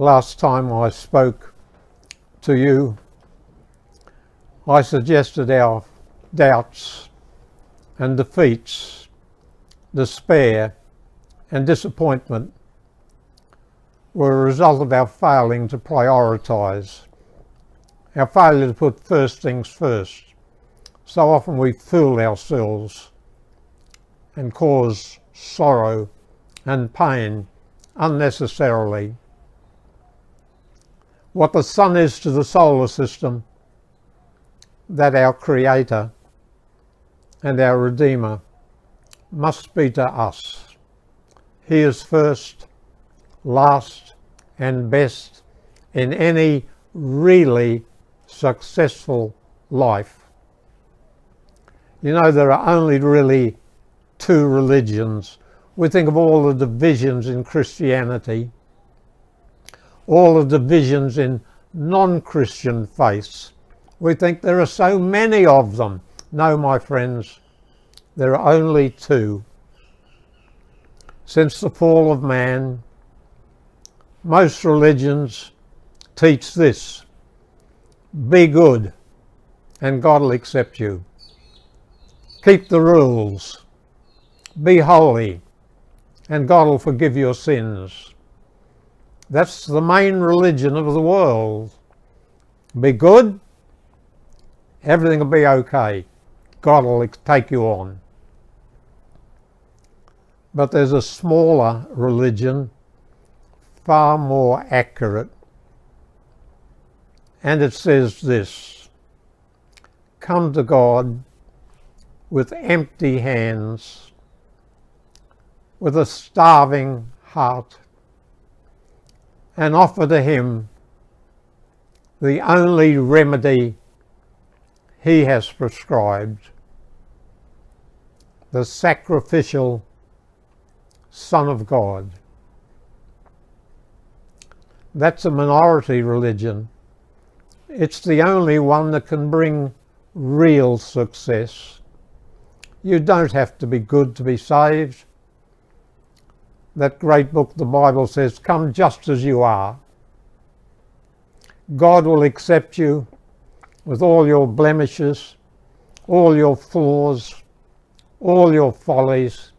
Last time I spoke to you, I suggested our doubts and defeats, despair and disappointment were a result of our failing to prioritise, our failure to put first things first. So often we fool ourselves and cause sorrow and pain unnecessarily what the sun is to the solar system, that our creator and our redeemer must be to us. He is first, last and best in any really successful life. You know, there are only really two religions. We think of all the divisions in Christianity all the divisions in non-Christian faiths. We think there are so many of them. No, my friends, there are only two. Since the fall of man, most religions teach this. Be good and God will accept you. Keep the rules. Be holy and God will forgive your sins. That's the main religion of the world. Be good, everything will be okay. God will take you on. But there's a smaller religion, far more accurate. And it says this, come to God with empty hands, with a starving heart, and offer to him the only remedy he has prescribed, the sacrificial Son of God. That's a minority religion. It's the only one that can bring real success. You don't have to be good to be saved that great book, the Bible says, come just as you are. God will accept you with all your blemishes, all your flaws, all your follies.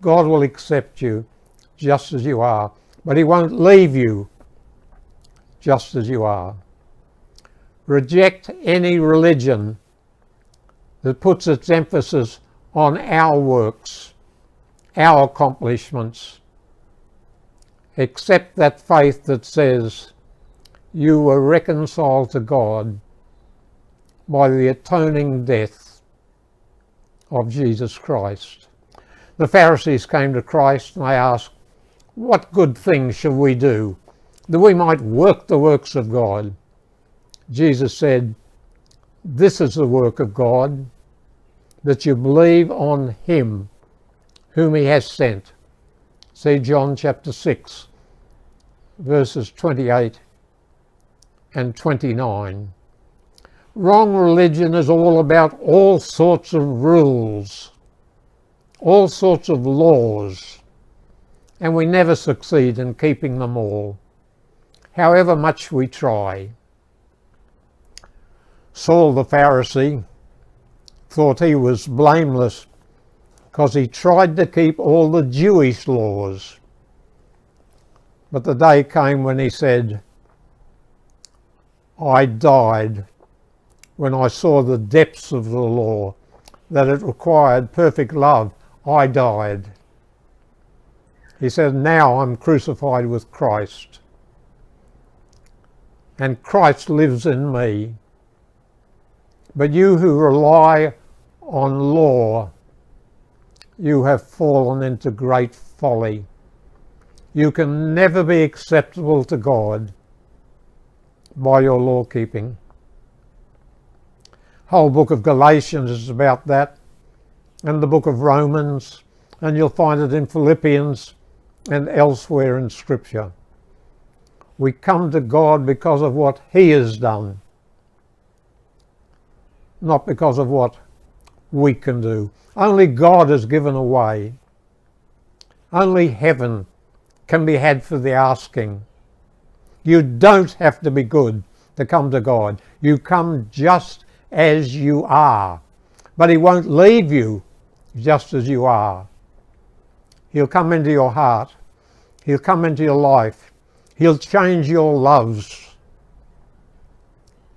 God will accept you just as you are, but he won't leave you just as you are. Reject any religion that puts its emphasis on our works our accomplishments, except that faith that says you were reconciled to God by the atoning death of Jesus Christ. The Pharisees came to Christ and they asked, what good things shall we do that we might work the works of God? Jesus said, this is the work of God, that you believe on him whom he has sent. See John chapter 6, verses 28 and 29. Wrong religion is all about all sorts of rules, all sorts of laws, and we never succeed in keeping them all, however much we try. Saul the Pharisee thought he was blameless because he tried to keep all the Jewish laws. But the day came when he said, I died when I saw the depths of the law, that it required perfect love. I died. He said, now I'm crucified with Christ. And Christ lives in me. But you who rely on law you have fallen into great folly. You can never be acceptable to God by your law keeping. Whole book of Galatians is about that, and the book of Romans, and you'll find it in Philippians and elsewhere in Scripture. We come to God because of what He has done, not because of what we can do. Only God has given away. Only heaven can be had for the asking. You don't have to be good to come to God. You come just as you are. But He won't leave you just as you are. He'll come into your heart. He'll come into your life. He'll change your loves.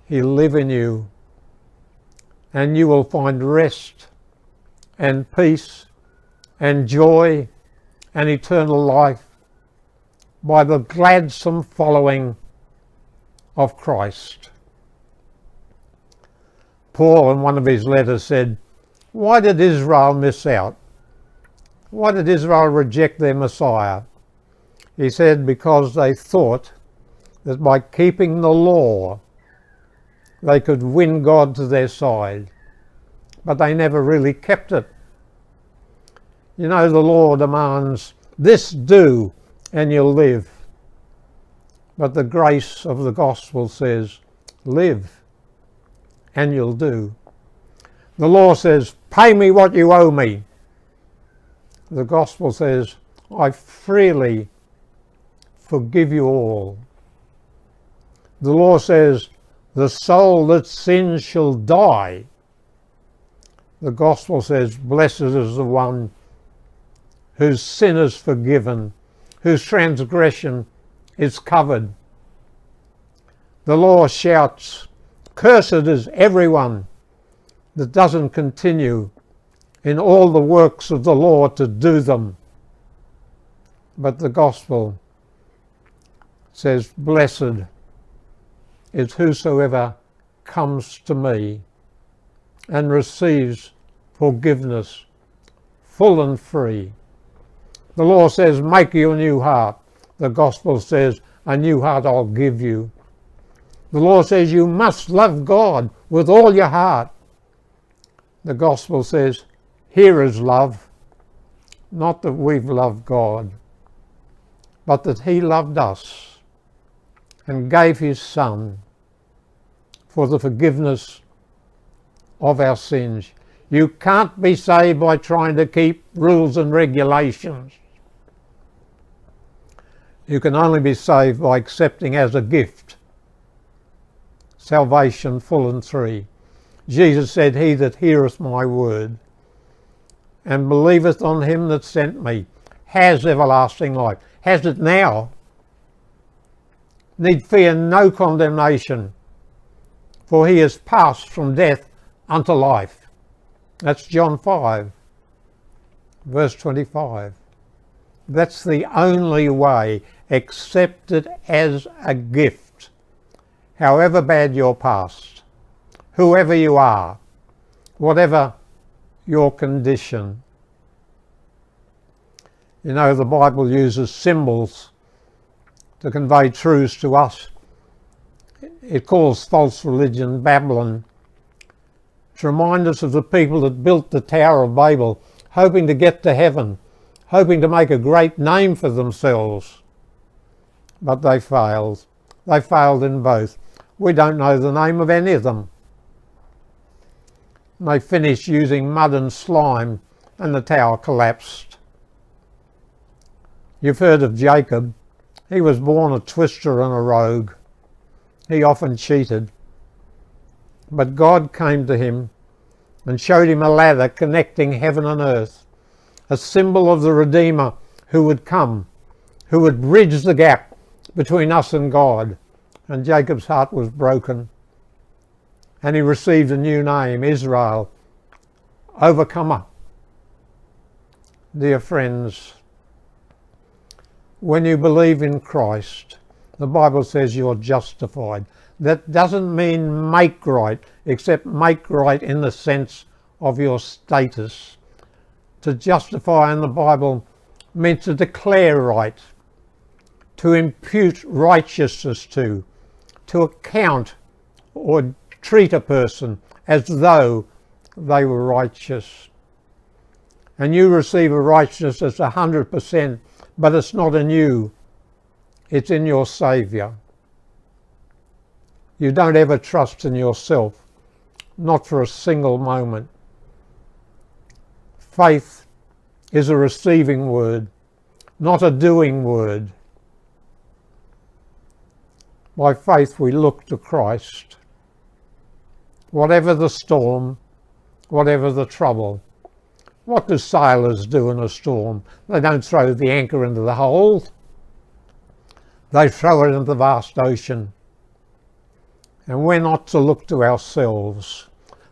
He'll live in you. And you will find rest and peace and joy and eternal life by the gladsome following of Christ. Paul, in one of his letters, said, Why did Israel miss out? Why did Israel reject their Messiah? He said, Because they thought that by keeping the law, they could win God to their side. But they never really kept it. You know, the law demands this do and you'll live. But the grace of the gospel says, live and you'll do. The law says, pay me what you owe me. The gospel says, I freely forgive you all. The law says, the soul that sins shall die. The gospel says, blessed is the one whose sin is forgiven, whose transgression is covered. The law shouts, Cursed is everyone that doesn't continue in all the works of the law to do them. But the gospel says, Blessed is whosoever comes to me and receives forgiveness full and free. The law says, Make you a new heart the gospel says, a new heart I'll give you. The law says you must love God with all your heart. The gospel says, here is love. Not that we've loved God, but that he loved us and gave his son for the forgiveness of our sins. You can't be saved by trying to keep rules and regulations. You can only be saved by accepting as a gift salvation full and free. Jesus said, He that heareth my word and believeth on him that sent me has everlasting life. Has it now. Need fear no condemnation, for he is passed from death unto life. That's John 5, verse 25. That's the only way accept it as a gift. However bad your past, whoever you are, whatever your condition. You know, the Bible uses symbols to convey truths to us. It calls false religion Babylon to remind us of the people that built the Tower of Babel, hoping to get to heaven, hoping to make a great name for themselves but they failed. They failed in both. We don't know the name of any of them. They finished using mud and slime and the tower collapsed. You've heard of Jacob. He was born a twister and a rogue. He often cheated. But God came to him and showed him a ladder connecting heaven and earth, a symbol of the Redeemer who would come, who would bridge the gap between us and God. And Jacob's heart was broken. And he received a new name, Israel, overcomer. Dear friends, when you believe in Christ, the Bible says you're justified. That doesn't mean make right, except make right in the sense of your status. To justify in the Bible means to declare right, to impute righteousness to, to account or treat a person as though they were righteous. And you receive a righteousness that's 100%, but it's not in you, it's in your Saviour. You don't ever trust in yourself, not for a single moment. Faith is a receiving word, not a doing word. By faith we look to Christ. Whatever the storm, whatever the trouble. What do sailors do in a storm? They don't throw the anchor into the hold. They throw it into the vast ocean. And we're not to look to ourselves.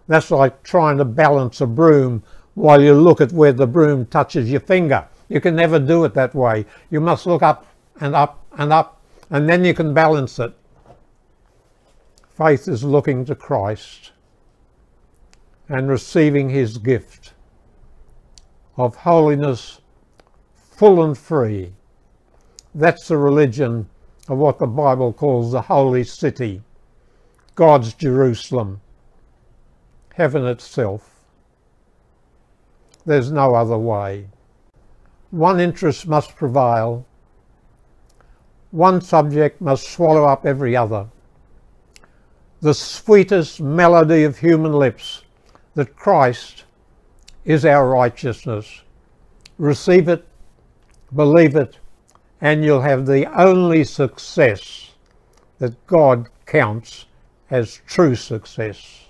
That's like trying to balance a broom while you look at where the broom touches your finger. You can never do it that way. You must look up and up and up and then you can balance it. Faith is looking to Christ and receiving his gift of holiness full and free. That's the religion of what the Bible calls the holy city, God's Jerusalem, heaven itself. There's no other way. One interest must prevail. One subject must swallow up every other. The sweetest melody of human lips that Christ is our righteousness. Receive it, believe it, and you'll have the only success that God counts as true success.